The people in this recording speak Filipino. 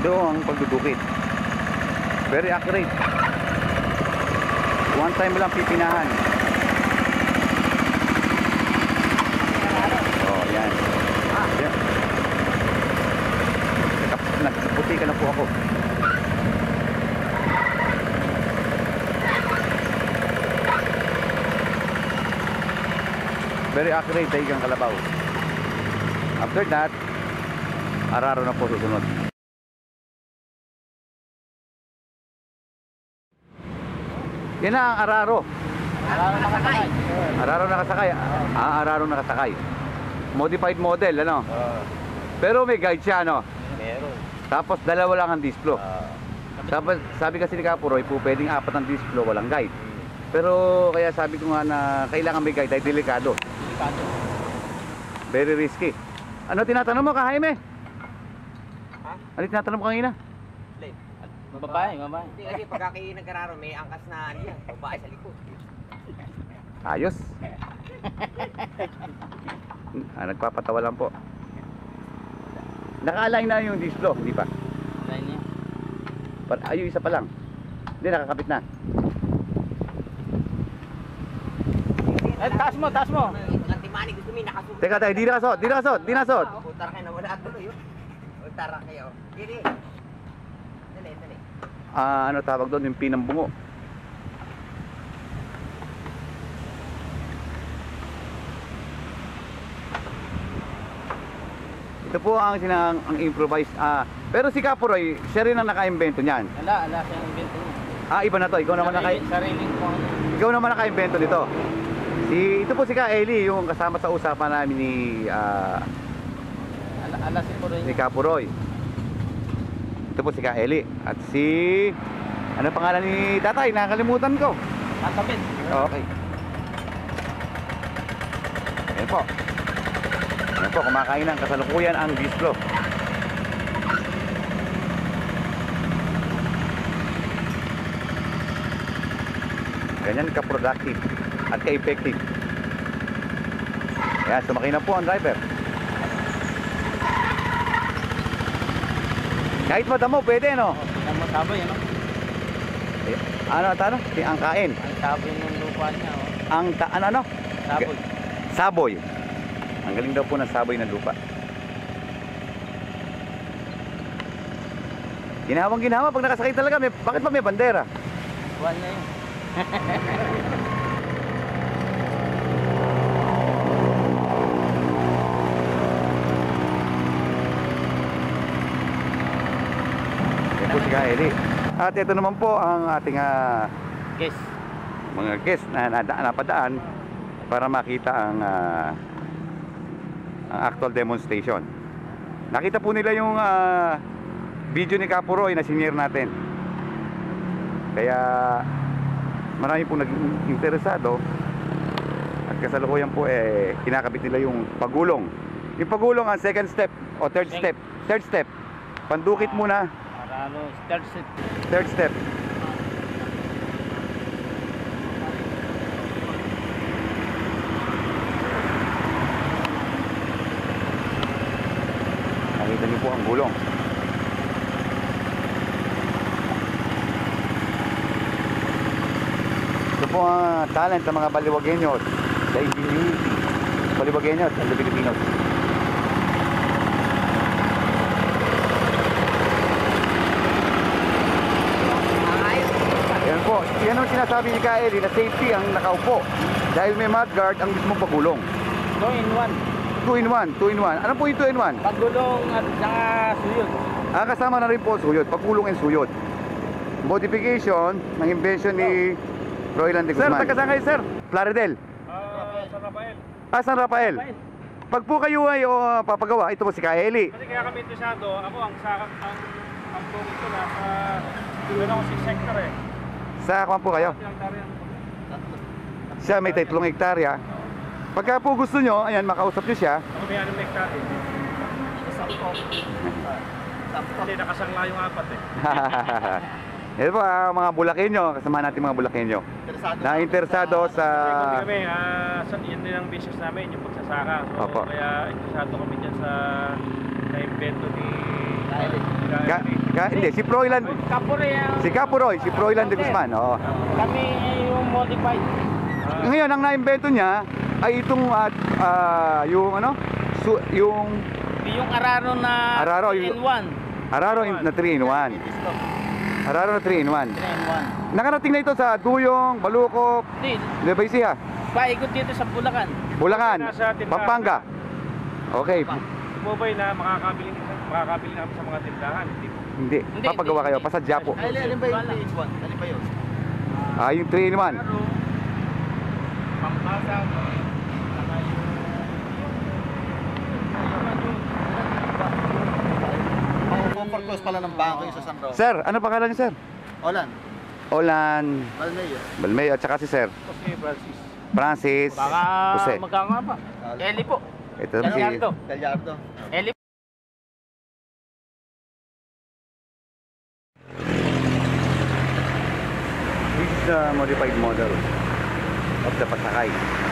Ito ang pagdudukit. Very accurate. One time lang pipinahan. Oh, yan. Yan. Nagputi ka na po ako. Very accurate dahil kalabaw. After that, araro na po susunod. Yan na ang araro. Araro nakasakay. Araro nakasakay. Ah, araro nakasakay. Modified model, ano? Pero may guide siya, ano? Meron. Tapos dalawa lang ang disc flow. Ah. Sabi, sabi kasi ni Kapuroy, po pwedeng apat ang disc flow, walang guide. Pero kaya sabi ko nga na kailangan may guide dahil delikado. Delikado. Very risky. Ano tinatanong mo, Kahaime? Ha? Ano tinatanong mo kanina? Babae, babae. Hindi kasi pagka kayo nagkararo, may angkas na ano yan, babae sa likod. Ayos. ah, nagpapatawa lang po. Naka-align na yung disc hindi pa. Line niya. Pa- Ay, yung isa pa lang. Hindi, nakakapit na. Eh, taas mo, taas mo. Ilang timani gusto mo nakasuot. Teka tayo, di nakasot, di nakasot, di nakasot. Putar kayo na wala tuloy. Putar kayo. Gini. Ah, ano tawag doon, yung pinang bungo. Ito po ang sinang ang improvised. Ah, pero si Kapuroy, siya rin ang naka-invento niyan. Ala, ala, siya ang invento. Ah, iba na to. Ikaw naman naka Sarili- ang... ikaw naman naka-invento nito. Si ito po si Ka Eli, yung kasama sa usapan namin ni ah, Ala, ala si Puroy. ni Kapuroy. Ito po si Ka Eli at si ano pangalan ni Tatay? Nakakalimutan ko. Kakabit. Okay. Ayan po. Ayan po, kumakain ng kasalukuyan ang dislo. Ganyan ka-productive at ka-effective. Ayan, sumakay na po ang driver. Kahit madamo, pwede, no? Tingnan mo saboy, ano? Eh, Ano, ano? Ang kain. Ang saboy ng lupa niya, oh. Ang ta ano, ano? Saboy. Saboy. Ang galing daw po ng saboy ng lupa. Ginawang ginawa pag nakasakay talaga, may, bakit ba may bandera? Niya yun. Po Kaeli. At ito naman po ang ating ah, Guess. mga guest na nadaan napadaan para makita ang, ah, ang actual demonstration. Nakita po nila yung ah, video ni Kapuroy na senior natin. Kaya marami pong naging interesado at kasalukuyan po eh kinakabit nila yung pagulong. Yung pagulong ang second step o third step. Third step. Pandukit muna, ano, start set. third step. Nakita niyo po ang gulong. Ito po ang talent ng mga baliwagenyos sa ingenuity. Baliwagenyos and the Filipinos. Ayos. Yan ang sinasabi ni Kaeli na safety ang nakaupo. Dahil may mudguard ang mismong pagulong. Go in one. 2 in 1, 2 in 1. Ano po yung 2 in 1? Pagulong at saka suyod. Ah, kasama na rin po suyod, pagulong and suyod. Modification ng invention ni Royland de Guzman. Sir, taga saan kayo, sir? Plaridel. Ah, San Rafael. Ah, San Rafael. Pag po kayo ay o, papagawa, ito po si Kaeli. Kasi kaya kami interesado, ako ang sa ang ang tungkol ko na sa doon ako si sector eh. Sa kwan po kayo. Siya may tatlong hektarya. Pagka po gusto nyo, ayan, makausap nyo siya. ako may anong hektare. Hindi nakasangla yung apat eh. Ito po, ah, mga Bulakenyo, kasama natin mga Bulakenyo. Na interesado sa... Kung kami, ah, sa, yun din ang business namin, yung pagsasaka. So, Opo. kaya interesado kami dyan sa na-invento ni Ka. Ka, hindi, si Froilan, Kapore ang... si Capuroy, si Froilan de Guzman. Oo. Kami yung modified. Ngayon, ang naimbento niya ay itong at ah, yung ano, su, yung Yung Araro na Araro, yung- in-1. Araro in- na 3 in 1. Araro na 3 in 1. 3-in-1. Nakarating na ito sa Duyong, Balukok, Ecija, paikot dito sa Bulacan. Bulacan. Pampanga. Okay, Sumubay na makakabili, makakabili na kami sa mga tindahan. Hindi po. hindi. Hindi, Papagawa hindi, kayo, hindi. pasadya po. Ay, alin ba yung in-one? Alin ba yun? Ah, yung 3 in 1. Pampasa. Comfort close pala ng bangko yung sa San Roque. Sir, ano pangalan niyo, sir? Olan, Olan Balmayo. Balmeo at saka si Sir Kasi Francis. Francis Baka Jose. magkanga pa. Eli po. Ito si Gallardo. Gallardo. The modified model of the Pasakay.